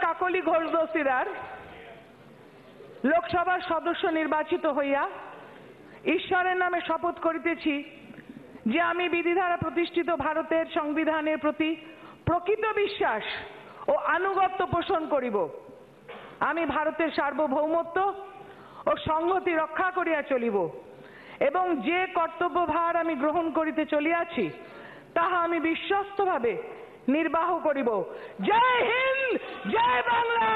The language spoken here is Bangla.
কাকলি ঘোষ দস্তিদার লোকসভার সদস্য নির্বাচিত হইয়া ঈশ্বরের নামে শপথ করিতেছি যে আমি বিধিধারা প্রতিষ্ঠিত ভারতের সংবিধানের প্রতি প্রকৃত বিশ্বাস ও আনুগত্য পোষণ করিব। আমি ভারতের সার্বভৌমত্ব ও সংহতি রক্ষা করিয়া চলিব এবং যে কর্তব্যভার আমি গ্রহণ করিতে চলিয়াছি, তাহা আমি বিশ্বস্তভাবে নির্বাহ করিব। জয় হিন্দ! জয় বাংলা